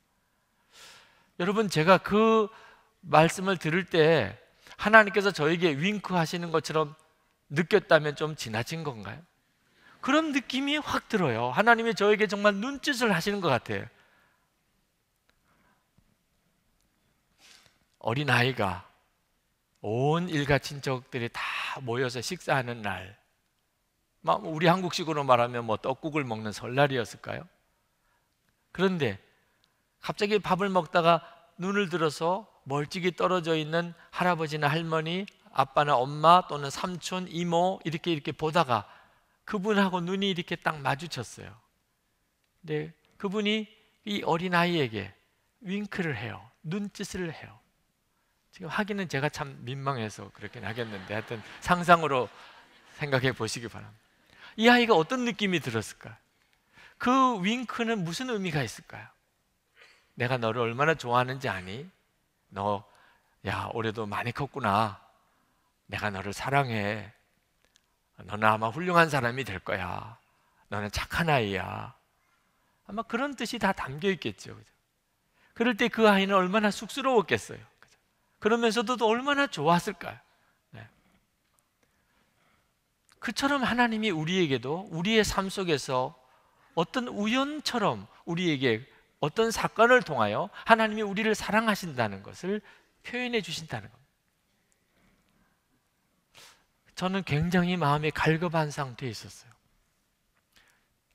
여러분 제가 그 말씀을 들을 때 하나님께서 저에게 윙크 하시는 것처럼 느꼈다면 좀 지나친 건가요? 그런 느낌이 확 들어요. 하나님이 저에게 정말 눈짓을 하시는 것 같아요. 어린아이가 온 일가 친척들이 다 모여서 식사하는 날 우리 한국식으로 말하면 뭐 떡국을 먹는 설날이었을까요? 그런데 갑자기 밥을 먹다가 눈을 들어서 멀찍이 떨어져 있는 할아버지나 할머니, 아빠나 엄마 또는 삼촌, 이모 이렇게 이렇게 보다가 그분하고 눈이 이렇게 딱 마주쳤어요. 근데 그분이 이 어린 아이에게 윙크를 해요. 눈짓을 해요. 지금 하기는 제가 참 민망해서 그렇게 하겠는데 하여튼 상상으로 생각해 보시기 바랍니다. 이 아이가 어떤 느낌이 들었을까? 그 윙크는 무슨 의미가 있을까요? 내가 너를 얼마나 좋아하는지 아니? 너, 야, 올해도 많이 컸구나. 내가 너를 사랑해. 너는 아마 훌륭한 사람이 될 거야. 너는 착한 아이야. 아마 그런 뜻이 다 담겨 있겠죠. 그죠? 그럴 때 그 아이는 얼마나 쑥스러웠겠어요. 그죠? 그러면서도 또 얼마나 좋았을까요? 네. 그처럼 하나님이 우리에게도 우리의 삶 속에서 어떤 우연처럼 우리에게 어떤 사건을 통하여 하나님이 우리를 사랑하신다는 것을 표현해 주신다는 겁니다. 저는 굉장히 마음이 갈급한 상태에 있었어요.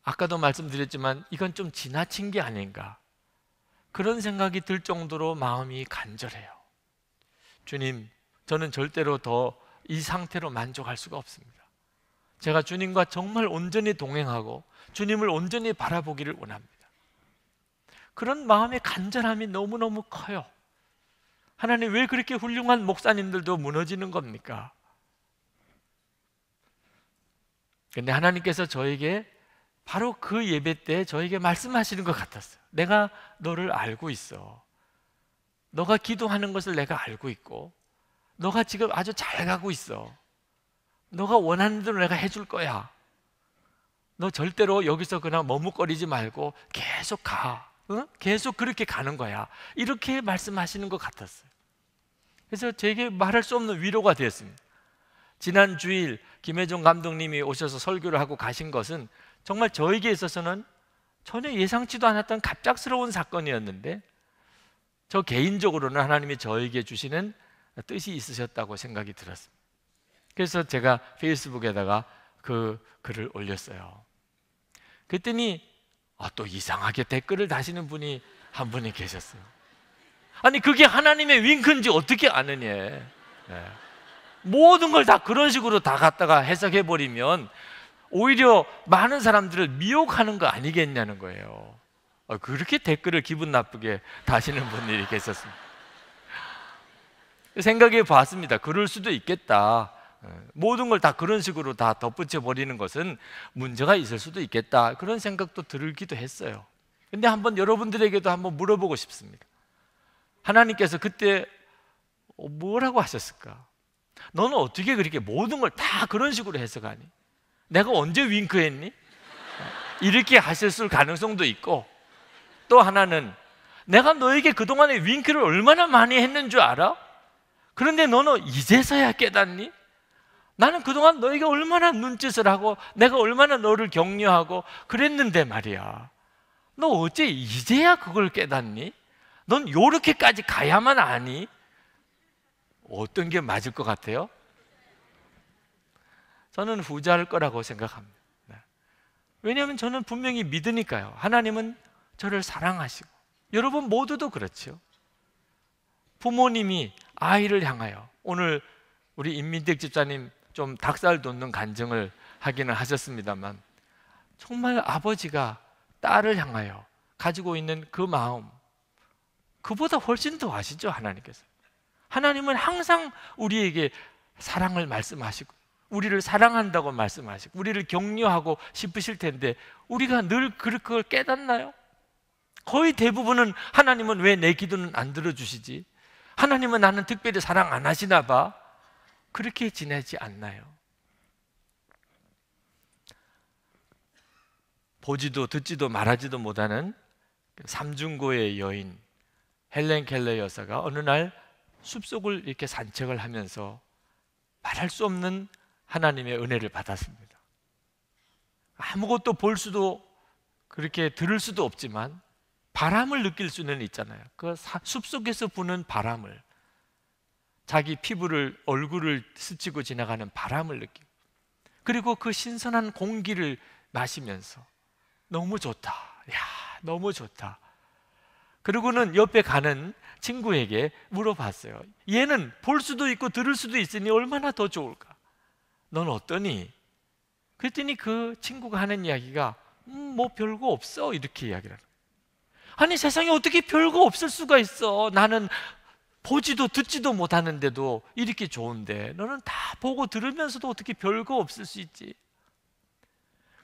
아까도 말씀드렸지만 이건 좀 지나친 게 아닌가. 그런 생각이 들 정도로 마음이 간절해요. 주님, 저는 절대로 더 이 상태로 만족할 수가 없습니다. 제가 주님과 정말 온전히 동행하고 주님을 온전히 바라보기를 원합니다. 그런 마음의 간절함이 너무너무 커요. 하나님 왜 그렇게 훌륭한 목사님들도 무너지는 겁니까? 근데 하나님께서 저에게 바로 그 예배 때 저에게 말씀하시는 것 같았어요. 내가 너를 알고 있어. 너가 기도하는 것을 내가 알고 있고, 너가 지금 아주 잘 가고 있어. 너가 원하는 대로 내가 해줄 거야. 너 절대로 여기서 그냥 머뭇거리지 말고 계속 가. 응? 계속 그렇게 가는 거야. 이렇게 말씀하시는 것 같았어요. 그래서 제게 말할 수 없는 위로가 되었습니다. 지난 주일 김혜종 감독님이 오셔서 설교를 하고 가신 것은 정말 저에게 있어서는 전혀 예상치도 않았던 갑작스러운 사건이었는데 저 개인적으로는 하나님이 저에게 주시는 뜻이 있으셨다고 생각이 들었습니다. 그래서 제가 페이스북에다가 그 글을 올렸어요. 그랬더니 아, 또 이상하게 댓글을 다시는 분이 한 분이 계셨어요. 아니 그게 하나님의 윙크인지 어떻게 아느냐. 네. 모든 걸 다 그런 식으로 다 갖다가 해석해 버리면 오히려 많은 사람들을 미혹하는 거 아니겠냐는 거예요. 어, 그렇게 댓글을 기분 나쁘게 다시는 분들이 계셨습니다. 생각해 봤습니다. 그럴 수도 있겠다. 어, 모든 걸 다 그런 식으로 다 덧붙여 버리는 것은 문제가 있을 수도 있겠다. 그런 생각도 들기도 했어요. 근데 한번 여러분들에게도 한번 물어보고 싶습니다. 하나님께서 그때 뭐라고 하셨을까? 너는 어떻게 그렇게 모든 걸 다 그런 식으로 해석하니? 내가 언제 윙크했니? 이렇게 하셨을 가능성도 있고 또 하나는 내가 너에게 그동안에 윙크를 얼마나 많이 했는 줄 알아? 그런데 너는 이제서야 깨닫니? 나는 그동안 너에게 얼마나 눈짓을 하고 내가 얼마나 너를 격려하고 그랬는데 말이야. 너 어째 이제야 그걸 깨닫니? 넌 요렇게까지 가야만 아니? 어떤 게 맞을 것 같아요? 저는 후자일 거라고 생각합니다. 네. 왜냐하면 저는 분명히 믿으니까요. 하나님은 저를 사랑하시고 여러분 모두도 그렇죠. 부모님이 아이를 향하여 오늘 우리 임민택 집사님 좀 닭살 돋는 간증을 하기는 하셨습니다만 정말 아버지가 딸을 향하여 가지고 있는 그 마음 그보다 훨씬 더 아시죠 하나님께서 하나님은 항상 우리에게 사랑을 말씀하시고 우리를 사랑한다고 말씀하시고 우리를 격려하고 싶으실 텐데 우리가 늘 그걸 깨닫나요? 거의 대부분은 하나님은 왜 내 기도는 안 들어주시지? 하나님은 나는 특별히 사랑 안 하시나 봐. 그렇게 지내지 않나요? 보지도 듣지도 말하지도 못하는 삼중고의 여인 헬렌 켈러 여사가 어느 날 숲속을 이렇게 산책을 하면서 말할 수 없는 하나님의 은혜를 받았습니다. 아무것도 볼 수도 그렇게 들을 수도 없지만 바람을 느낄 수는 있잖아요. 그 숲속에서 부는 바람을 자기 피부를 얼굴을 스치고 지나가는 바람을 느끼고 그리고 그 신선한 공기를 마시면서 너무 좋다. 야, 너무 좋다. 그리고는 옆에 가는 친구에게 물어봤어요. 얘는 볼 수도 있고 들을 수도 있으니 얼마나 더 좋을까? 넌 어떠니? 그랬더니 그 친구가 하는 이야기가 음, 뭐 별거 없어 이렇게 이야기를 하는 아니 세상에 어떻게 별거 없을 수가 있어 나는 보지도 듣지도 못하는데도 이렇게 좋은데 너는 다 보고 들으면서도 어떻게 별거 없을 수 있지?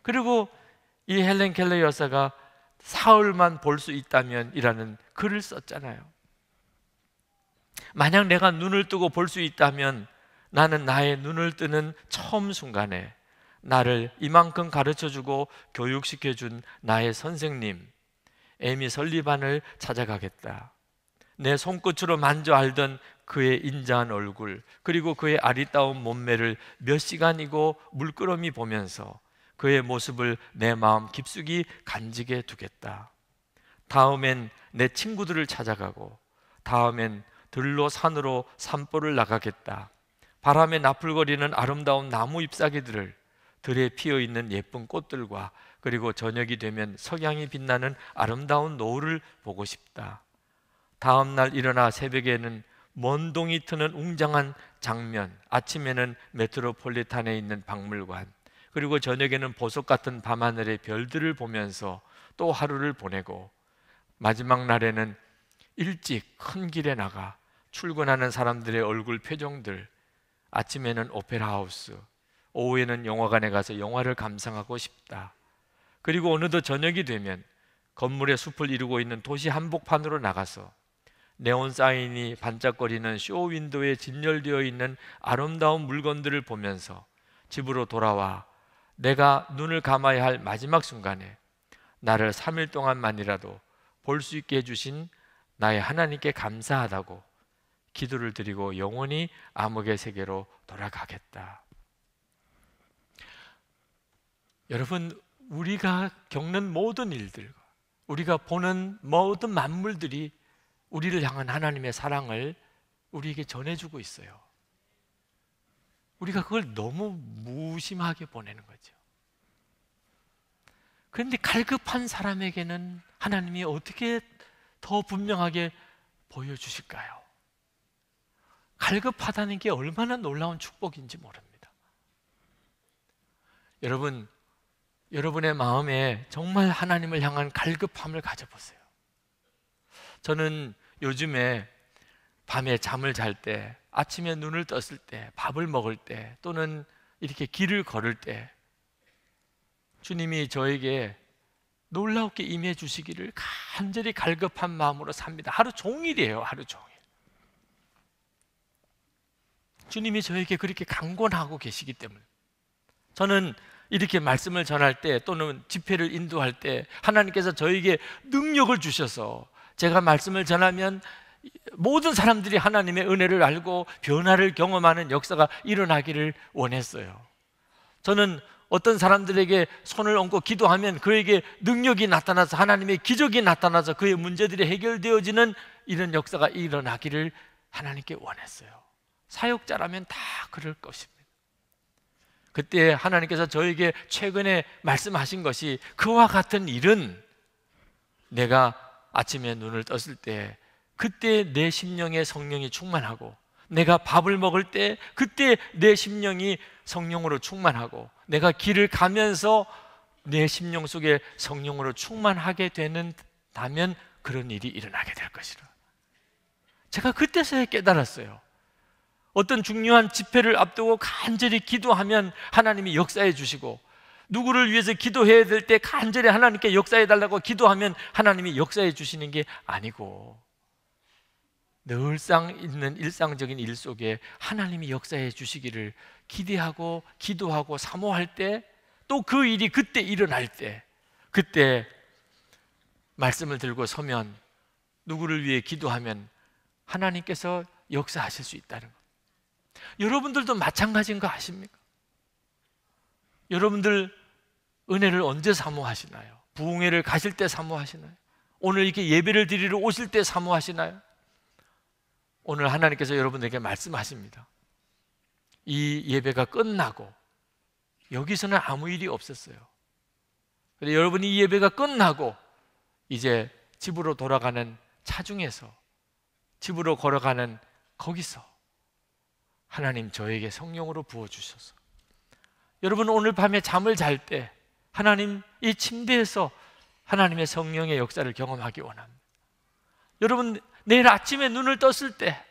그리고 이 헬렌 켈러 여사가 사흘만 볼 수 있다면이라는 글을 썼잖아요. 만약 내가 눈을 뜨고 볼 수 있다면 나는 나의 눈을 뜨는 처음 순간에 나를 이만큼 가르쳐 주고 교육시켜 준 나의 선생님 에미 설리반을 찾아가겠다. 내 손끝으로 만져 알던 그의 인자한 얼굴 그리고 그의 아리따운 몸매를 몇 시간이고 물끄러미 보면서 그의 모습을 내 마음 깊숙이 간직해 두겠다. 다음엔 내 친구들을 찾아가고 다음엔 들로 산으로 산보를 나가겠다. 바람에 나풀거리는 아름다운 나무 잎사귀들을 들에 피어 있는 예쁜 꽃들과 그리고 저녁이 되면 석양이 빛나는 아름다운 노을을 보고 싶다. 다음 날 일어나 새벽에는 먼 동이 트는 웅장한 장면, 아침에는 메트로폴리탄에 있는 박물관, 그리고 저녁에는 보석 같은 밤하늘의 별들을 보면서 또 하루를 보내고 마지막 날에는 일찍 큰 길에 나가 출근하는 사람들의 얼굴 표정들, 아침에는 오페라 하우스, 오후에는 영화관에 가서 영화를 감상하고 싶다. 그리고 어느덧 저녁이 되면 건물의 숲을 이루고 있는 도시 한복판으로 나가서 네온 사인이 반짝거리는 쇼 윈도에 진열되어 있는 아름다운 물건들을 보면서 집으로 돌아와 내가 눈을 감아야 할 마지막 순간에 나를 3일 동안만이라도 볼 수 있게 해주신 나의 하나님께 감사하다고 기도를 드리고 영원히 암흑의 세계로 돌아가겠다. 여러분, 우리가 겪는 모든 일들, 우리가 보는 모든 만물들이 우리를 향한 하나님의 사랑을 우리에게 전해주고 있어요. 우리가 그걸 너무 무심하게 보내는 거죠. 그런데 갈급한 사람에게는 하나님이 어떻게 더 분명하게 보여주실까요? 갈급하다는 게 얼마나 놀라운 축복인지 모릅니다. 여러분, 여러분의 마음에 정말 하나님을 향한 갈급함을 가져보세요. 저는 요즘에 밤에 잠을 잘 때, 아침에 눈을 떴을 때, 밥을 먹을 때, 또는 이렇게 길을 걸을 때, 주님이 저에게 놀랍게 임해 주시기를 간절히 갈급한 마음으로 삽니다. 하루 종일이에요, 하루 종일. 주님이 저에게 그렇게 강권하고 계시기 때문에 저는 이렇게 말씀을 전할 때 또는 집회를 인도할 때 하나님께서 저에게 능력을 주셔서 제가 말씀을 전하면 모든 사람들이 하나님의 은혜를 알고 변화를 경험하는 역사가 일어나기를 원했어요. 저는 어떤 사람들에게 손을 얹고 기도하면 그에게 능력이 나타나서 하나님의 기적이 나타나서 그의 문제들이 해결되어지는 이런 역사가 일어나기를 하나님께 원했어요. 사역자라면 다 그럴 것입니다. 그때 하나님께서 저에게 최근에 말씀하신 것이 그와 같은 일은 내가 아침에 눈을 떴을 때 그때 내 심령에 성령이 충만하고 내가 밥을 먹을 때 그때 내 심령이 성령으로 충만하고 내가 길을 가면서 내 심령 속에 성령으로 충만하게 되는다면 그런 일이 일어나게 될 것이라. 제가 그때서야 깨달았어요. 어떤 중요한 집회를 앞두고 간절히 기도하면 하나님이 역사해 주시고 누구를 위해서 기도해야 될 때 간절히 하나님께 역사해 달라고 기도하면 하나님이 역사해 주시는 게 아니고 늘상 있는 일상적인 일 속에 하나님이 역사해 주시기를 기대하고 기도하고 사모할 때 또 그 일이 그때 일어날 때 그때 말씀을 들고 서면 누구를 위해 기도하면 하나님께서 역사하실 수 있다는 것. 여러분들도 마찬가지인 거 아십니까? 여러분들 은혜를 언제 사모하시나요? 부흥회를 가실 때 사모하시나요? 오늘 이렇게 예배를 드리러 오실 때 사모하시나요? 오늘 하나님께서 여러분에게 말씀하십니다. 이 예배가 끝나고 여기서는 아무 일이 없었어요. 근데 여러분이 이 예배가 끝나고 이제 집으로 돌아가는 차중에서 집으로 걸어가는 거기서 하나님 저에게 성령으로 부어 주셔서 여러분 오늘 밤에 잠을 잘 때 하나님 이 침대에서 하나님의 성령의 역사를 경험하기 원합니다. 여러분 내일 아침에 눈을 떴을 때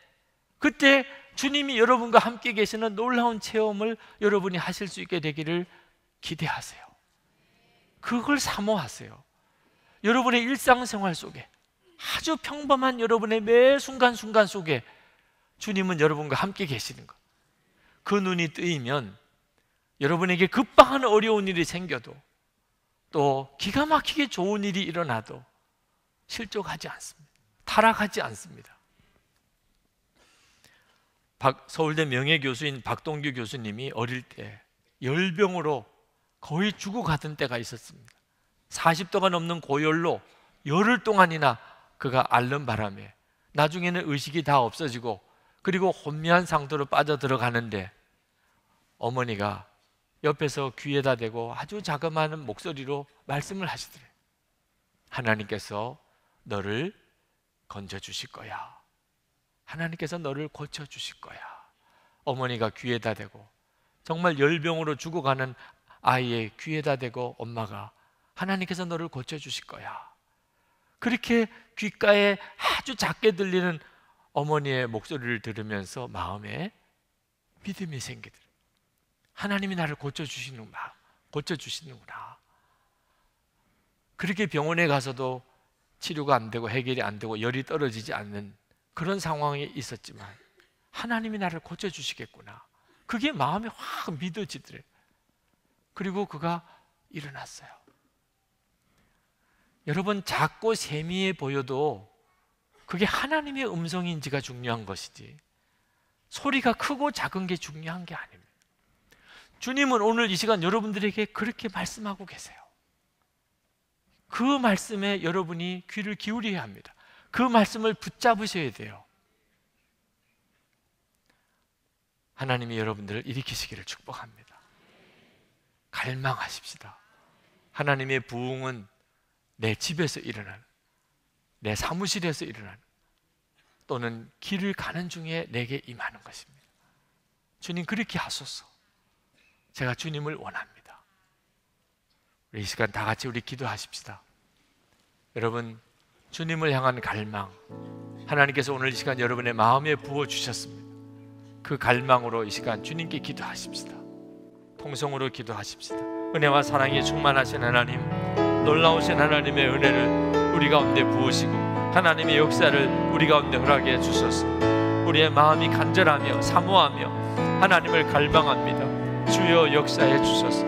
그때 주님이 여러분과 함께 계시는 놀라운 체험을 여러분이 하실 수 있게 되기를 기대하세요. 그걸 사모하세요. 여러분의 일상생활 속에 아주 평범한 여러분의 매 순간순간 속에 주님은 여러분과 함께 계시는 것. 그 눈이 뜨이면 여러분에게 급박한 어려운 일이 생겨도 또 기가 막히게 좋은 일이 일어나도 실족하지 않습니다. 타락하지 않습니다. 박, 서울대 명예교수인 박동규 교수님이 어릴 때 열병으로 거의 죽어가던 때가 있었습니다. 40도가 넘는 고열로 열흘 동안이나 그가 앓는 바람에 나중에는 의식이 다 없어지고 그리고 혼미한 상태로 빠져 들어가는데 어머니가 옆에서 귀에다 대고 아주 자그마한 목소리로 말씀을 하시더래. 하나님께서 너를 건져 주실 거야. 하나님께서 너를 고쳐 주실 거야. 어머니가 귀에다 대고 정말 열병으로 죽어가는 아이의 귀에다 대고 엄마가 하나님께서 너를 고쳐 주실 거야. 그렇게 귓가에 아주 작게 들리는 어머니의 목소리를 들으면서 마음에 믿음이 생기더라. 하나님이 나를 고쳐 주시는구나. 고쳐 주시는구나. 그렇게 병원에 가서도 치료가 안 되고 해결이 안 되고 열이 떨어지지 않는 그런 상황이 있었지만 하나님이 나를 고쳐 주시겠구나. 그게 마음에 확 믿어지더래. 그리고 그가 일어났어요. 여러분 작고 세미해 보여도 그게 하나님의 음성인지가 중요한 것이지 소리가 크고 작은 게 중요한 게 아닙니다. 주님은 오늘 이 시간 여러분들에게 그렇게 말씀하고 계세요. 그 말씀에 여러분이 귀를 기울여야 합니다. 그 말씀을 붙잡으셔야 돼요. 하나님이 여러분들을 일으키시기를 축복합니다. 갈망하십시다. 하나님의 부흥은 내 집에서 일어나는, 내 사무실에서 일어나는, 또는 길을 가는 중에 내게 임하는 것입니다. 주님 그렇게 하소서. 제가 주님을 원합니다. 우리 이 시간 다 같이 우리 기도하십시다. 여러분, 주님을 향한 갈망, 하나님께서 오늘 이 시간 여러분의 마음에 부어 주셨습니다. 그 갈망으로 이 시간 주님께 기도하십시다. 통성으로 기도하십시다. 은혜와 사랑이 충만하신 하나님, 놀라우신 하나님의 은혜를 우리 가운데 부으시고 하나님의 역사를 우리 가운데 허락해 주소서. 우리의 마음이 간절하며 사모하며 하나님을 갈망합니다. 주여 역사해 주소서.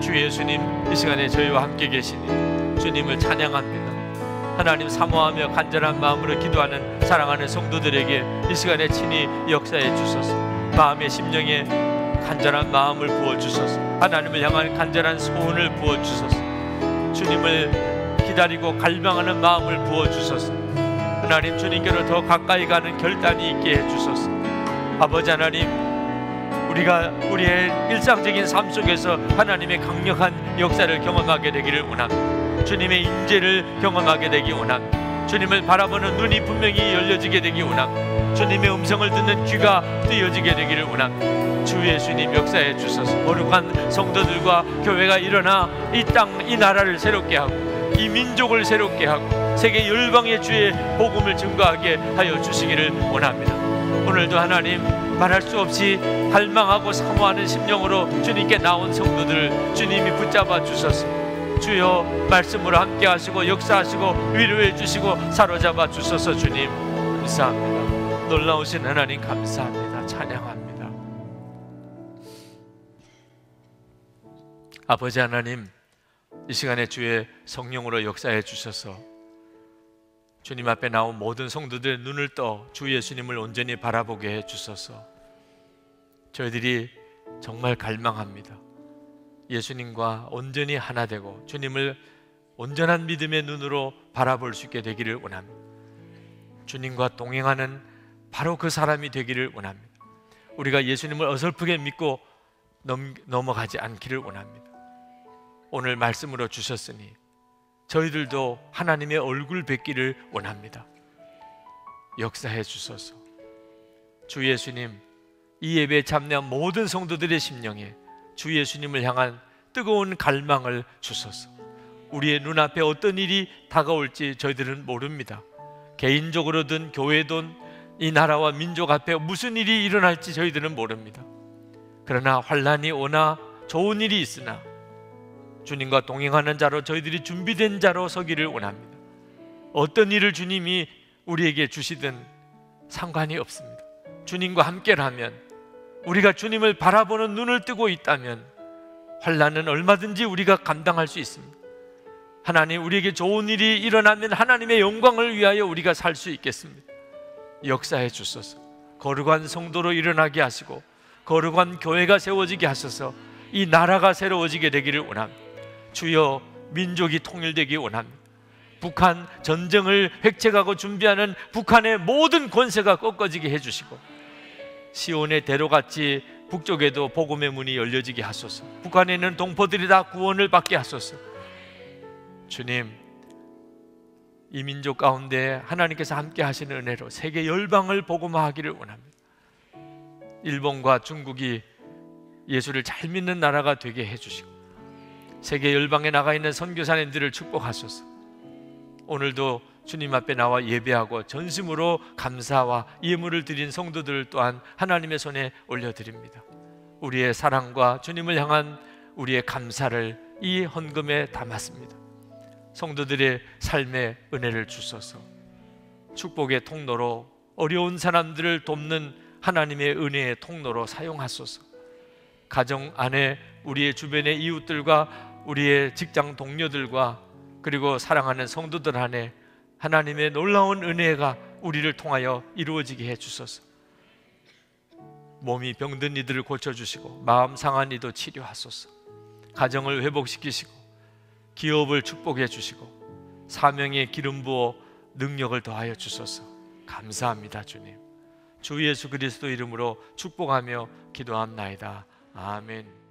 주 예수님 이 시간에 저희와 함께 계시니 주님을 찬양합니다. 하나님 사모하며 간절한 마음으로 기도하는 사랑하는 성도들에게 이 시간에 친히 역사해 주소서. 마음의 심령에 간절한 마음을 부어 주소서. 하나님을 향한 간절한 소원을 부어 주소서. 주님을 기다리고 갈망하는 마음을 부어 주소서. 하나님 주님께로 더 가까이 가는 결단이 있게 해 주소서. 아버지 하나님 우리가 우리의 일상적인 삶 속에서 하나님의 강력한 역사를 경험하게 되기를 원합니다. 주님의 인재를 경험하게 되기 원합니다. 주님을 바라보는 눈이 분명히 열려지게 되기 원합니다. 주님의 음성을 듣는 귀가 뜨여지게 되기를 원합니다. 주 예수님 역사해 주소서. 거룩한 성도들과 교회가 일어나 이 땅, 이 나라를 새롭게 하고 이 민족을 새롭게 하고 세계 열방의 주의 복음을 증거하게 하여 주시기를 원합니다. 오늘도 하나님 말할 수 없이 갈망하고 사모하는 심령으로 주님께 나온 성도들 주님이 붙잡아 주셔서 주여 말씀으로 함께 하시고 역사하시고 위로해 주시고 사로잡아 주셔서 주님 감사합니다. 놀라우신 하나님 감사합니다. 찬양합니다. 아버지 하나님 이 시간에 주의 성령으로 역사해 주셔서 주님 앞에 나온 모든 성도들 눈을 떠 주 예수님을 온전히 바라보게 해 주소서. 저희들이 정말 갈망합니다. 예수님과 온전히 하나 되고 주님을 온전한 믿음의 눈으로 바라볼 수 있게 되기를 원합니다. 주님과 동행하는 바로 그 사람이 되기를 원합니다. 우리가 예수님을 어설프게 믿고 넘, 넘어가지 않기를 원합니다. 오늘 말씀으로 주셨으니 저희들도 하나님의 얼굴 뵙기를 원합니다. 역사해 주소서. 주 예수님, 이 예배에 참여한 모든 성도들의 심령에 주 예수님을 향한 뜨거운 갈망을 주소서. 우리의 눈앞에 어떤 일이 다가올지 저희들은 모릅니다. 개인적으로든 교회든 이 나라와 민족 앞에 무슨 일이 일어날지 저희들은 모릅니다. 그러나 환란이 오나 좋은 일이 있으나 주님과 동행하는 자로 저희들이 준비된 자로 서기를 원합니다. 어떤 일을 주님이 우리에게 주시든 상관이 없습니다. 주님과 함께라면 우리가 주님을 바라보는 눈을 뜨고 있다면 환란은 얼마든지 우리가 감당할 수 있습니다. 하나님 우리에게 좋은 일이 일어나면 하나님의 영광을 위하여 우리가 살 수 있겠습니다. 역사해 주소서. 거룩한 성도로 일어나게 하시고 거룩한 교회가 세워지게 하소서. 이 나라가 새로워지게 되기를 원합니다. 주여 민족이 통일되기 원합니다. 북한 전쟁을 획책하고 준비하는 북한의 모든 권세가 꺾어지게 해주시고 시온의 대로같이 북쪽에도 복음의 문이 열려지게 하소서. 북한에 있는 동포들이 다 구원을 받게 하소서. 주님, 이 민족 가운데 하나님께서 함께 하시는 은혜로 세계 열방을 복음화하기를 원합니다. 일본과 중국이 예수를 잘 믿는 나라가 되게 해주시고 세계 열방에 나가 있는 선교사님들을 축복하소서. 오늘도 주님 앞에 나와 예배하고 전심으로 감사와 예물을 드린 성도들 또한 하나님의 손에 올려드립니다. 우리의 사랑과 주님을 향한 우리의 감사를 이 헌금에 담았습니다. 성도들의 삶의 은혜를 주소서. 축복의 통로로 어려운 사람들을 돕는 하나님의 은혜의 통로로 사용하소서. 가정 안에 우리의 주변의 이웃들과 우리의 직장 동료들과 그리고 사랑하는 성도들 안에 하나님의 놀라운 은혜가 우리를 통하여 이루어지게 해 주소서. 몸이 병든 이들을 고쳐 주시고 마음 상한 이도 치료하소서. 가정을 회복시키시고 기업을 축복해 주시고 사명의 기름 부어 능력을 더하여 주소서. 감사합니다, 주님. 주 예수 그리스도 이름으로 축복하며 기도합나이다. 아멘.